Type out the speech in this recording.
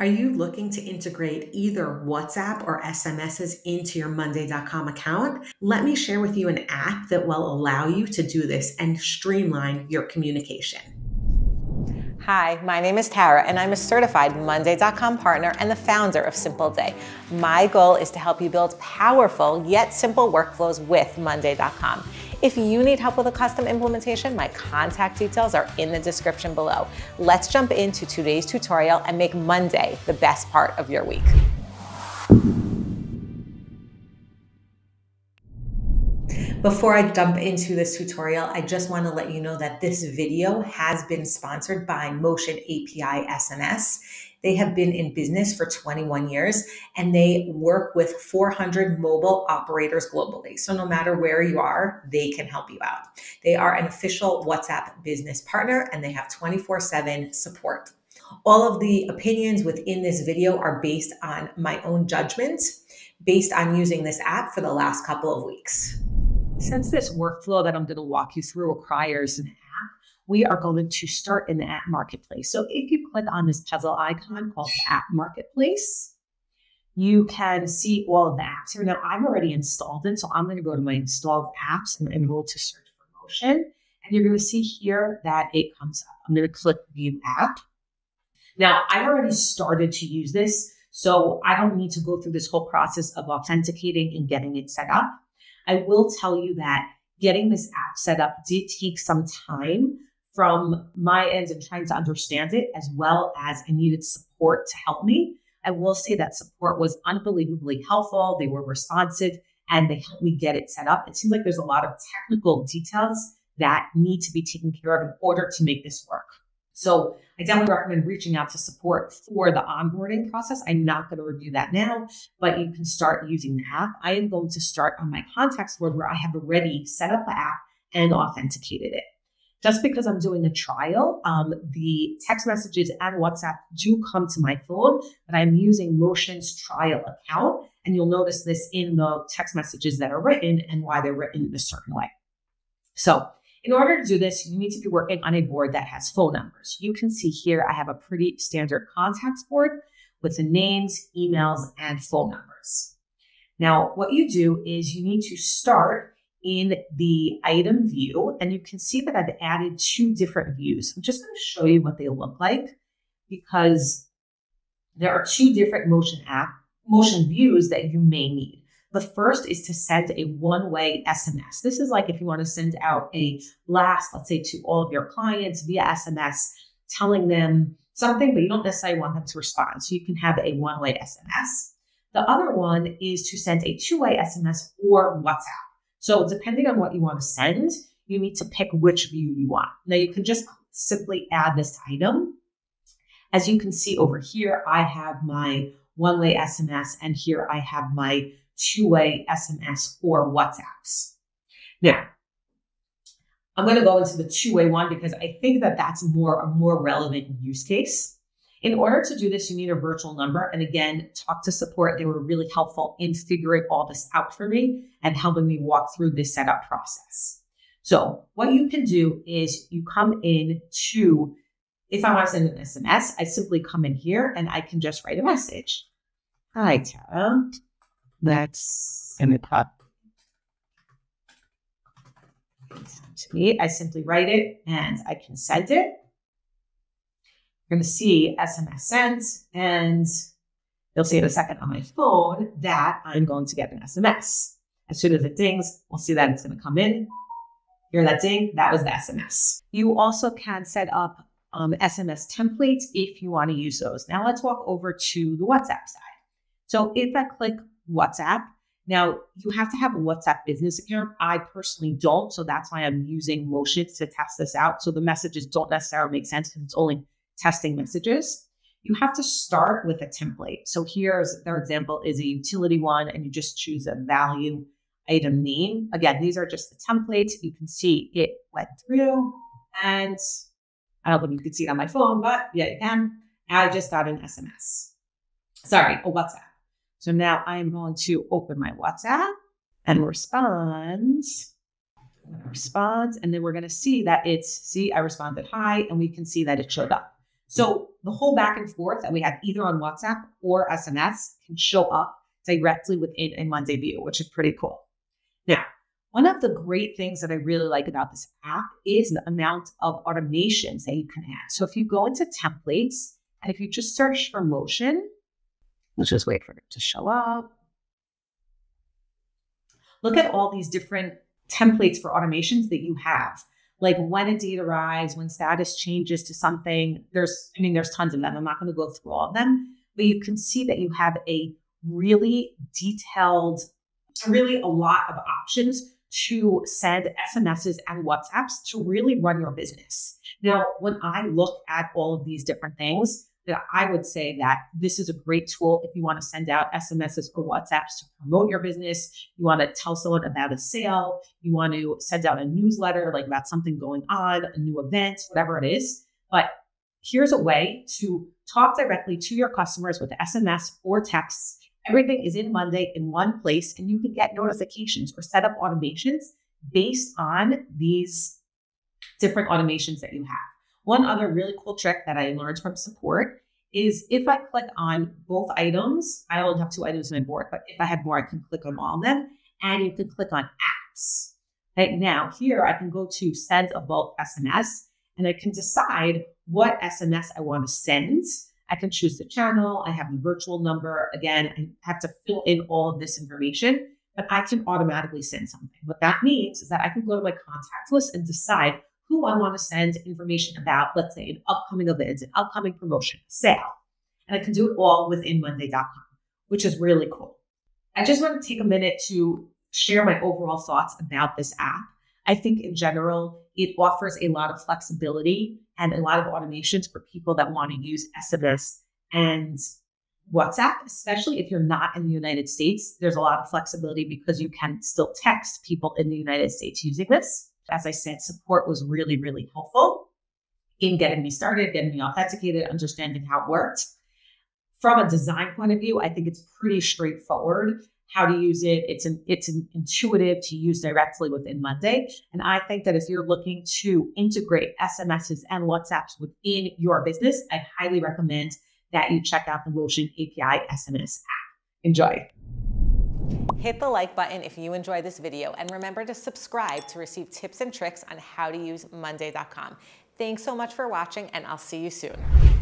Are you looking to integrate either WhatsApp or SMSs into your Monday.com account? Let me share with you an app that will allow you to do this and streamline your communication. Hi, my name is Tara, and I'm a certified Monday.com partner and the founder of Simple Day. My goal is to help you build powerful yet simple workflows with Monday.com. If you need help with a custom implementation, my contact details are in the description below. Let's jump into today's tutorial and make Monday the best part of your week. Before I jump into this tutorial, I just want to let you know that this video has been sponsored by MoceanAPI SMS. They have been in business for 21 years and they work with 400 mobile operators globally. So no matter where you are, they can help you out. They are an official WhatsApp business partner and they have 24 7 support. All of the opinions within this video are based on my own judgment, based on using this app for the last couple of weeks. Since this workflow that I'm going to walk you through requires an app, we are going to start in the app marketplace. So if you click on this puzzle icon called app marketplace, you can see all of the apps here. Now I've already installed it. So I'm going to go to my installed apps and, and go to search for Mocean. And you're going to see here that it comes up. I'm going to click view app. Now I've already started to use this. So I don't need to go through this whole process of authenticating and getting it set up. I will tell you that getting this app set up did take some time from my end and trying to understand it, as well as I needed support to help me. I will say that support was unbelievably helpful. They were responsive and they helped me get it set up. It seems like there's a lot of technical details that need to be taken care of in order to make this work. So I definitely recommend reaching out to support for the onboarding process. I'm not going to review that now, but you can start using the app. I am going to start on my contacts board where I have already set up the app and authenticated it just because I'm doing a trial, um, the text messages and WhatsApp do come to my phone, but I'm using Mocean's trial account. And you'll notice this in the text messages that are written and why they're written in a certain way. So in order to do this, you need to be working on a board that has phone numbers. You can see here, I have a pretty standard contacts board with the names, emails, and phone numbers. Now, what you do is you need to start in the item view. And you can see that I've added two different views. I'm just going to show you what they look like because there are two different Mocean app Mocean views that you may need. The first is to send a one-way SMS. This is like if you want to send out a blast, let's say to all of your clients via SMS, telling them something, but you don't necessarily want them to respond. So you can have a one-way SMS. The other one is to send a two-way SMS or WhatsApp. So depending on what you want to send, you need to pick which view you want. Now you can just simply add this item. As you can see over here, I have my one-way SMS and here I have my two-way SMS or WhatsApps. Now, I'm going to go into the two-way one because I think that that's more a more relevant use case. In order to do this, you need a virtual number. And again, talk to support. They were really helpful in figuring all this out for me and helping me walk through this setup process. So what you can do is you come in to, if I want to send an SMS, I simply come in here and I can just write a message. Hi, Tara. Let's the it up. To me, I simply write it and I can send it. You're going to see SMS sent, and you'll see in a second on my phone that I'm going to get an SMS. As soon as it dings, we'll see that it's going to come in. Hear that ding? That was the SMS. You also can set up um, SMS templates if you want to use those. Now let's walk over to the WhatsApp side. So if I click WhatsApp, now you have to have a WhatsApp business account. I personally don't, so that's why I'm using Mocean to test this out. So the messages don't necessarily make sense because it's only testing messages, you have to start with a template. So here's their example is a utility one, and you just choose a value item name. Again, these are just the templates. You can see it went through, and I don't know if you can see it on my phone, but yeah, you can. I just got an SMS. Sorry, a WhatsApp. So now I am going to open my WhatsApp and respond. Response, and then we're going to see that it's see I responded hi, and we can see that it showed up. So the whole back and forth that we have either on WhatsApp or SMS can show up directly within a Monday view, which is pretty cool. Now, one of the great things that I really like about this app is the amount of automations that you can add. So if you go into templates and if you just search for Mocean, let's just wait for it to show up. Look at all these different templates for automations that you have. Like when a date arrives, when status changes to something, there's, I mean, there's tons of them. I'm not going to go through all of them, but you can see that you have a really detailed, really a lot of options to send SMSs and WhatsApps to really run your business. Now, when I look at all of these different things, that I would say that this is a great tool if you want to send out SMSs or WhatsApps to promote your business. You want to tell someone about a sale. You want to send out a newsletter, like about something going on, a new event, whatever it is. But here's a way to talk directly to your customers with SMS or texts Everything is in Monday in one place, and you can get notifications or set up automations based on these different automations that you have. One other really cool trick that I learned from support is if I click on both items, I only have two items in my board, but if I had more, I can click on all of them. And you can click on apps. Right now, here I can go to send a bulk SMS and I can decide what SMS I want to send I can choose the channel. I have the virtual number. Again, I have to fill in all of this information, but I can automatically send something. What that means is that I can go to my contact list and decide who I want to send information about, let's say an upcoming event, an upcoming promotion, sale. And I can do it all within Monday.com, which is really cool. I just want to take a minute to share my overall thoughts about this app. I think in general, it offers a lot of flexibility and a lot of automations for people that want to use SMS and WhatsApp, especially if you're not in the United States. There's a lot of flexibility because you can still text people in the United States using this. As I said, support was really, really helpful in getting me started, getting me authenticated, understanding how it worked. From a design point of view, I think it's pretty straightforward how to use it. It's an, it's an intuitive to use directly within Monday. And I think that if you're looking to integrate SMSs and WhatsApps within your business, I highly recommend that you check out the MoceanAPI SMS app. Enjoy. Hit the like button if you enjoyed this video and remember to subscribe to receive tips and tricks on how to use Monday.com. Thanks so much for watching and I'll see you soon.